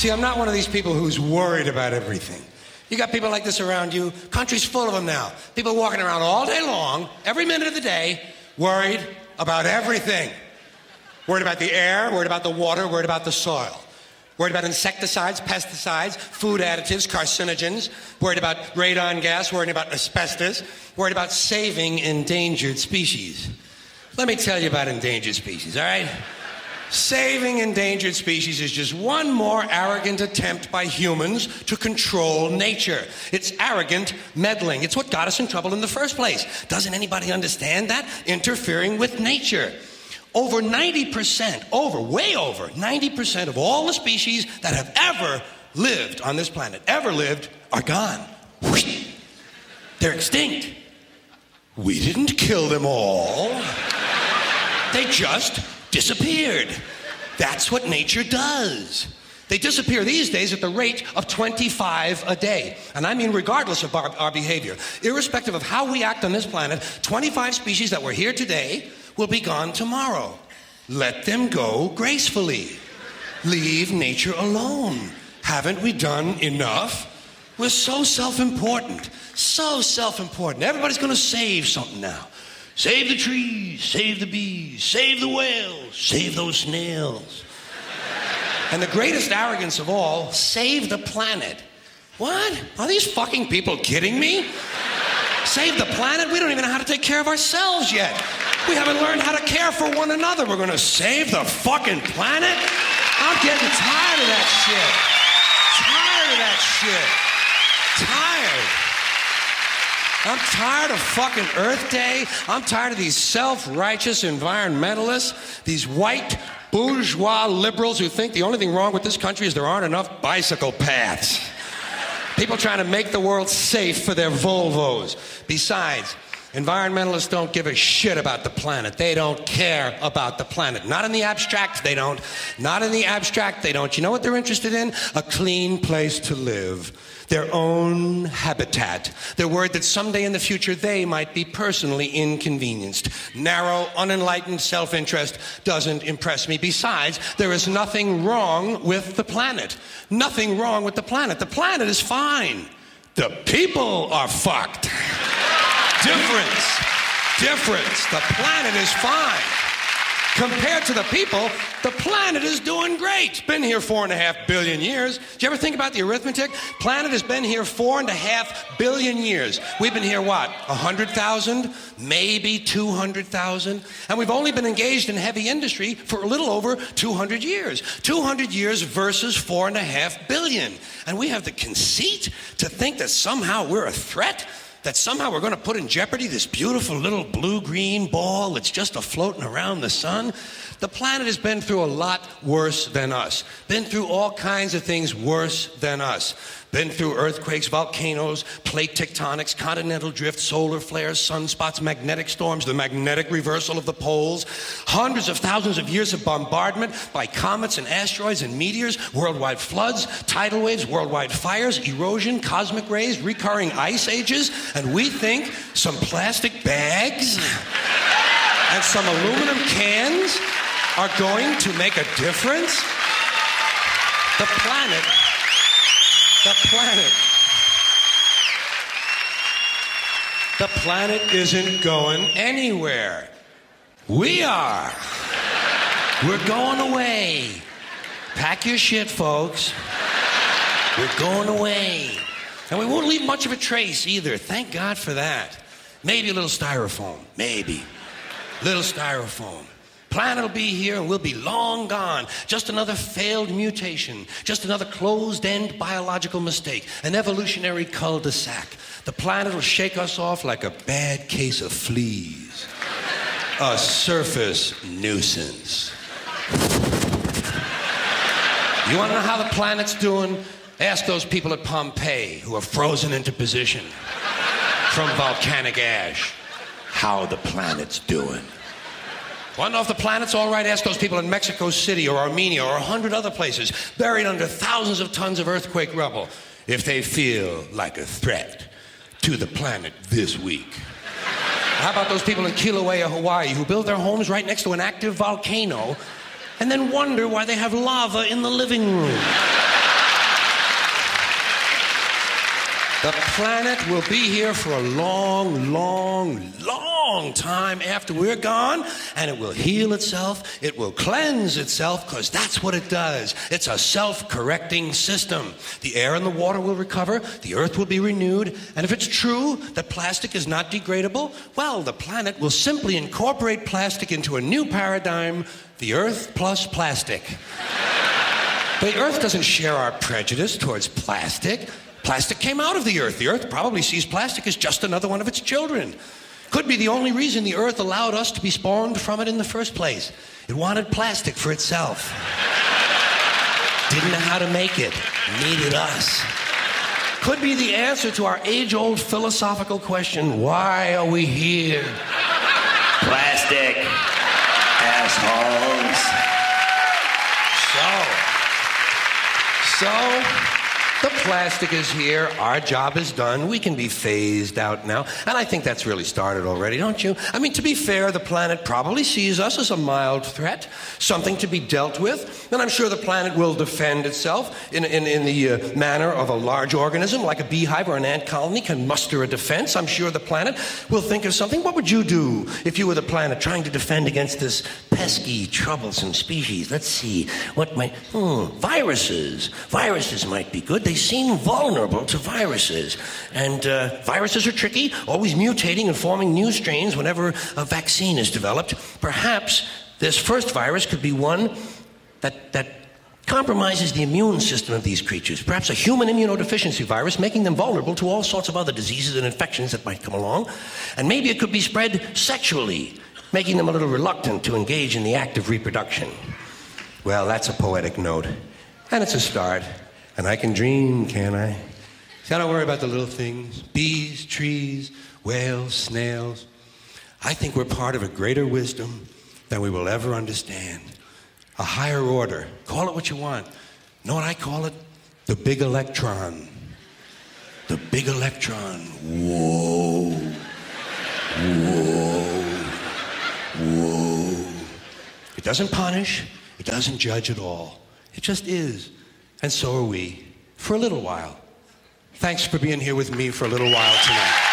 See, I'm not one of these people who's worried about everything. You got people like this around you. Country's full of them now. People walking around all day long, every minute of the day, worried about everything. Worried about the air, worried about the water, worried about the soil. Worried about insecticides, pesticides, food additives, carcinogens. Worried about radon gas, worried about asbestos. Worried about saving endangered species. Let me tell you about endangered species, all right? Saving endangered species is just one more arrogant attempt by humans to control nature. It's arrogant meddling. It's what got us in trouble in the first place. Doesn't anybody understand that? Interfering with nature. Over 90%, over, way over 90% of all the species that have ever lived on this planet, ever lived, are gone. They're extinct. We didn't kill them all. They just disappeared. That's what nature does. They disappear these days at the rate of 25 a day. And I mean, regardless of our, our, behavior, irrespective of how we act on this planet, 25 species that were here today will be gone tomorrow. Let them go gracefully. Leave nature alone. Haven't we done enough? We're so self important. So self important. Everybody's going to save something now. Save the trees, save the bees, save the whales, save those snails. And the greatest arrogance of all, save the planet. What? Are these fucking people kidding me? Save the planet? We don't even know how to take care of ourselves yet. We haven't learned how to care for one another. We're gonna save the fucking planet? I'm getting tired of that shit. Tired of that shit. Tired. I'm tired of fucking Earth Day. I'm tired of these self righteous environmentalists, these white bourgeois liberals who think the only thing wrong with this country is there aren't enough bicycle paths. People trying to make the world safe for their Volvos. Besides, Environmentalists don't give a shit about the planet. They don't care about the planet. Not in the abstract, they don't. Not in the abstract, they don't. You know what they're interested in? A clean place to live their own habitat. They're worried that someday in the future they might be personally inconvenienced. Narrow, unenlightened self interest doesn't impress me. Besides, there is nothing wrong with the planet. Nothing wrong with the planet. The planet is fine. The people are fucked. Difference. Difference. The planet is fine. Compared to the people, the planet is doing great. It's been here four and a half billion years. Do you ever think about the arithmetic? Planet has been here four and a half billion years. We've been here, what, 100,000? Maybe 200,000? And we've only been engaged in heavy industry for a little over 200 years. 200 years versus four and a half billion. And we have the conceit to think that somehow we're a threat that somehow we're going to put in jeopardy this beautiful little blue green ball that's just a floating around the sun. The planet has been through a lot worse than us, been through all kinds of things worse than us. Been through earthquakes, volcanoes, plate tectonics, continental drift, solar flares, sunspots, magnetic storms, the magnetic reversal of the poles, hundreds of thousands of years of bombardment by comets and asteroids and meteors, worldwide floods, tidal waves, worldwide fires, erosion, cosmic rays, recurring ice ages, and we think some plastic bags and some aluminum cans are going to make a difference? The planet the planet. The planet isn't going anywhere. We are. We're going away. Pack your shit, folks. We're going away. And we won't leave much of a trace either. Thank God for that. Maybe a little styrofoam. Maybe. Little styrofoam. Planet will be here and we'll be long gone. Just another failed mutation. Just another closed end biological mistake. An evolutionary cul de sac. The planet will shake us off like a bad case of fleas. A surface nuisance. You want to know how the planet's doing? Ask those people at Pompeii who are frozen into position from volcanic ash how the planet's doing. To if the planet's all right? Ask those people in Mexico City or Armenia or a hundred other places buried under thousands of tons of earthquake rubble if they feel like a threat to the planet this week. How about those people in Kilauea, Hawaii, who build their homes right next to an active volcano and then wonder why they have lava in the living room? The planet will be here for a long, long, long time after we're gone, and it will heal itself. It will cleanse itself, because that's what it does. It's a self correcting system. The air and the water will recover, the earth will be renewed, and if it's true that plastic is not degradable, well, the planet will simply incorporate plastic into a new paradigm the earth plus plastic. the earth doesn't share our prejudice towards plastic. Plastic came out of the earth. The earth probably sees plastic as just another one of its children. Could be the only reason the earth allowed us to be spawned from it in the first place. It wanted plastic for itself. Didn't know how to make it, needed us. Could be the answer to our age old philosophical question why are we here? Plastic. Assholes. So, so the plastic is here. Our job is done. We can be phased out now. And I think that's really started already, don't you? I mean, to be fair, the planet probably sees us as a mild threat, something to be dealt with. And I'm sure the planet will defend itself in, in, in the uh, manner of a large organism, like a beehive or an ant colony can muster a defense. I'm sure the planet will think of something. What would you do if you were the planet trying to defend against this pesky, troublesome species? Let's see. What might. Hmm, viruses. Viruses might be good they seem vulnerable to viruses. And uh, viruses are tricky, always mutating and forming new strains whenever a vaccine is developed. Perhaps this first virus could be one that, that compromises the immune system of these creatures. Perhaps a human immunodeficiency virus, making them vulnerable to all sorts of other diseases and infections that might come along. And maybe it could be spread sexually, making them a little reluctant to engage in the act of reproduction. Well, that's a poetic note. And it's a start. And I can dream, can I? See, I don't worry about the little things bees, trees, whales, snails. I think we're part of a greater wisdom than we will ever understand. A higher order. Call it what you want. know what I call it? The big electron. The big electron. Whoa. Whoa. Whoa. It doesn't punish, it doesn't judge at all. It just is. And so are we, for a little while. Thanks for being here with me for a little while tonight.